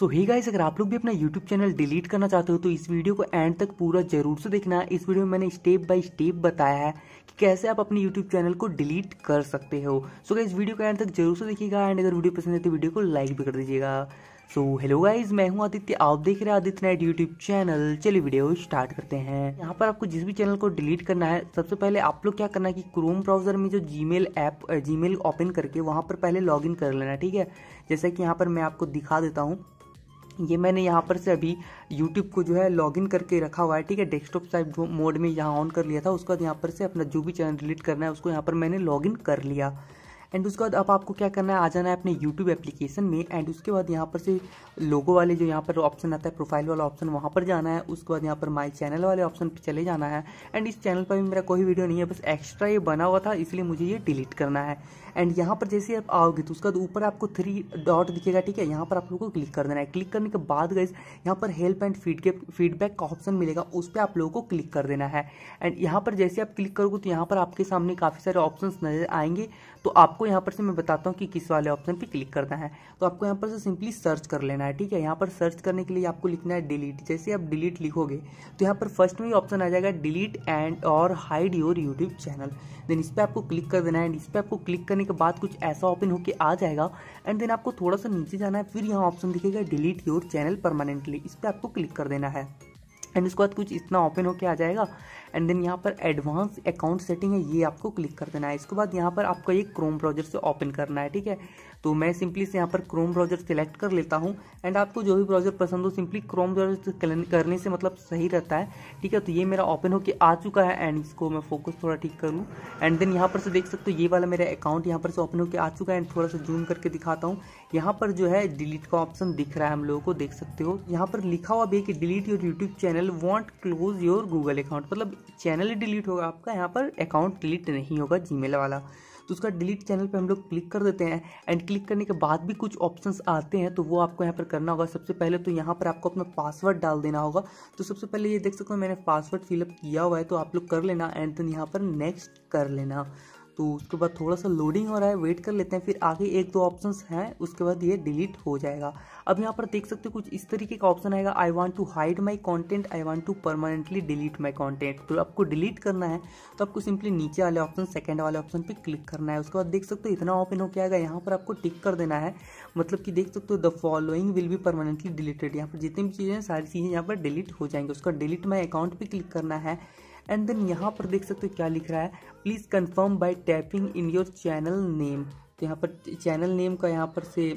सो ही guys अगर आप लोग भी अपना यूट्यूब चैनल डिलीट करना चाहते हो तो इस वीडियो को एंड तक पूरा ज़रूर से देखना। इस वीडियो में मैंने स्टेप बाय स्टेप बताया है कि कैसे आप अपने यूट्यूब चैनल को डिलीट कर सकते हो। सो so, इस वीडियो को एंड तक ज़रूर से देखिएगा एंड अगर वीडियो पसंद है तो वीडियो को लाइक भी कर दीजिएगा। सो हेलो गाइज़ मैं हूँ आदित्य आप देख रहे हैं आदित्य नाइट यूट्यूब चैनल चलिए वीडियो स्टार्ट करते हैं। यहाँ पर आपको जिस भी चैनल को डिलीट करना है सबसे पहले आप लोग क्या करना है कि क्रोम ब्राउज़र में जो जीमेल ऐप जीमेल ओपन करके वहाँ पर पहले लॉगिन कर लेना ठीक है? जैसे कि यहाँ पर मैं आपको दिखा देता हूँ। ये मैंने यहाँ पर से अभी YouTube को जो है लॉगिन करके रखा हुआ है, ठीक है? डेस्कटॉप साइड मोड में यहाँ ऑन कर लिया था, उसके बाद यहाँ पर से अपना जो भी चैनल डिलीट करना है, उसको यहाँ पर मैंने लॉगिन कर लिया। एंड उसके बाद अब आपको क्या करना है? आ जाना है अपने यूट्यूब एप्लीकेशन में एंड उसके बाद यहाँ पर से लोगो वाले जो यहाँ पर ऑप्शन आता है प्रोफ़ाइल वाला ऑप्शन वहाँ पर जाना है। उसके बाद यहाँ पर माई चैनल वाले ऑप्शन पर चले जाना है। एंड इस चैनल पर भी मेरा कोई वीडियो नहीं है, बस एक्स्ट्रा ये बना हुआ था, इसलिए मुझे ये डिलीट करना है। एंड यहाँ पर जैसे आप आओगे तो उसका ऊपर आपको थ्री डॉट दिखेगा, ठीक है? यहाँ पर आप लोगों को क्लिक कर देना है। क्लिक करने के बाद गए यहाँ पर हेल्प एंड फीडबैक फीडबैक का ऑप्शन मिलेगा, उस पर आप लोगों को क्लिक कर देना है। एंड यहाँ पर जैसे आप क्लिक करोगे तो यहाँ पर आपके सामने काफ़ी सारे ऑप्शन नज़र आएँगे। तो आपको यहाँ पर से मैं बताता हूँ कि किस वाले ऑप्शन पे क्लिक करना है। तो आपको यहाँ पर से सिंपली सर्च कर लेना है, ठीक है? यहाँ पर सर्च करने के लिए आपको लिखना है डिलीट जैसे आप डिलीट लिखोगे तो यहाँ पर फ़र्स्ट में ऑप्शन आ जाएगा डिलीट एंड और hide your YouTube channel then इस पर आपको क्लिक कर देना है एंड इस पर आपको क्लिक करने के बाद कुछ ऐसा ओपन होकर आ जाएगा। एंड देन आपको थोड़ा सा नीचे जाना है, फिर यहाँ ऑप्शन दिखेगा डिलीट योर चैनल परमानेंटली इस पर आपको क्लिक कर देना है। एंड उसके बाद कुछ इतना ओपन होके आ जाएगा। एंड देन यहाँ पर एडवांस अकाउंट सेटिंग है, ये आपको क्लिक कर देना है। इसके बाद यहाँ पर आपको ये क्रोम ब्राउज़र से ओपन करना है, ठीक है? तो मैं सिंपली से यहाँ पर क्रोम ब्राउज़र सेलेक्ट कर लेता हूँ। एंड आपको जो भी ब्राउज़र पसंद हो, सिंपली क्रोम ब्राउज़र करने से मतलब सही रहता है, ठीक है? तो ये मेरा ओपन होकर आ चुका है एंड इसको मैं फोकस थोड़ा ठीक करूँ एंड देन यहाँ पर से देख सकते हो, ये वाला मेरा अकाउंट यहाँ पर से ओपन होकर आ चुका है। एंड थोड़ा सा जूम करके दिखाता हूँ। यहाँ पर जो है डिलीट का ऑप्शन दिख रहा है हम लोगों को, देख सकते हो। यहाँ पर लिखा हुआ भी है कि delete your YouTube channel won't close your Google account. मतलब चैनल ही डिलीट होगा आपका, यहाँ पर अकाउंट डिलीट नहीं होगा जीमेल वाला। तो उसका डिलीट चैनल पे हम लोग क्लिक कर देते हैं एंड क्लिक करने के बाद भी कुछ ऑप्शंस आते हैं तो वो आपको यहाँ पर करना होगा। सबसे पहले तो यहाँ पर आपको अपना पासवर्ड डाल देना होगा। तो सबसे पहले ये देख सकते हो मैंने पासवर्ड फिलअप किया हुआ है तो आप लोग कर लेना एंड देन यहाँ पर नेक्स्ट कर लेना। तो उसके बाद थोड़ा सा लोडिंग हो रहा है वेट कर लेते हैं, फिर आगे एक दो ऑप्शन हैं, उसके बाद ये डिलीट हो जाएगा। अब यहाँ पर देख सकते हो कुछ इस तरीके का ऑप्शन आएगा I want to hide my content I want to permanently delete my content तो आपको डिलीट करना है तो आपको सिंपली नीचे वाले ऑप्शन सेकेंड वाले ऑप्शन पर क्लिक करना है। उसके बाद देख सकते हो इतना ओपन हो आएगा, यहाँ पर आपको टिक कर देना है। मतलब कि देख सकते हो the following will be permanently deleted यहाँ पर जितनी भी चीज़ें सारी चीज़ें यहाँ पर डिलीट हो जाएँगी। उसका डिलीट माई अकाउंट पर क्लिक करना है। एंड देन यहाँ पर देख सकते हो क्या लिख रहा है? Please confirm by tapping in your channel name तो यहाँ पर चैनल नेम का यहाँ पर से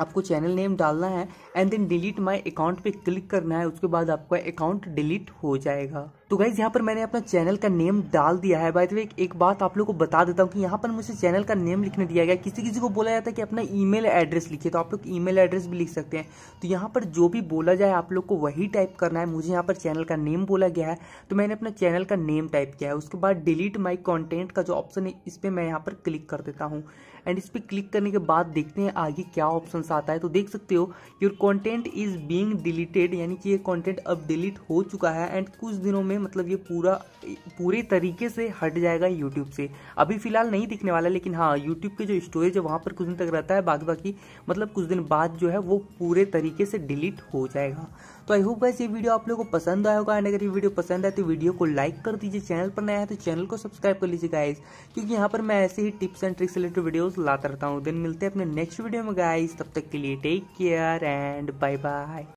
आपको चैनल नेम डालना है and then delete my account पे क्लिक करना है, उसके बाद आपका अकाउंट डिलीट हो जाएगा। तो गाइज़ यहाँ पर मैंने अपना चैनल का नेम डाल दिया है। बाय द वे एक बात आप लोग को बता देता हूँ कि यहाँ पर मुझे चैनल का नेम लिखने दिया गया किसी किसी को बोला जाता है कि अपना ईमेल एड्रेस लिखिए तो आप लोग ईमेल एड्रेस भी लिख सकते हैं। तो यहाँ पर जो भी बोला जाए, आप लोग को वही टाइप करना है। मुझे यहाँ पर चैनल का नेम बोला गया है। तो मैंने अपना चैनल का नेम टाइप किया है। उसके बाद डिलीट माई कॉन्टेंट का जो ऑप्शन है, इस पर मैं यहाँ पर क्लिक कर देता हूँ। एंड इस पर क्लिक करने के बाद देखते हैं आगे क्या ऑप्शन आता है। तो देख सकते हो your content is being deleted यानी कि ये कॉन्टेंट अब डिलीट हो चुका है। एंड कुछ दिनों में मतलब ये पूरा, पूरे तरीके से हट जाएगा यूट्यूब से। अभी फ़िलहाल नहीं दिखने वाला, लेकिन हाँ यूट्यूब के जो स्टोरेज है, वहाँ पर कुछ दिन तक रहता है बाकी बाकी मतलब कुछ दिन बाद जो है, वो पूरे तरीके से डिलीट हो जाएगा। तो आई होप गाइस ये वीडियो आप लोगों को पसंद आया होगा एंड अगर ये वीडियो पसंद आए तो वीडियो को लाइक कर दीजिए चैनल पर नया है तो चैनल को सब्सक्राइब कर लीजिए गाइस क्योंकि यहाँ पर मैं ऐसे ही tips and tricks related videos लाता रहता हूँ। दिन मिलते हैं अपने नेक्स्ट वीडियो में गाइस तब तक के लिए take care and bye bye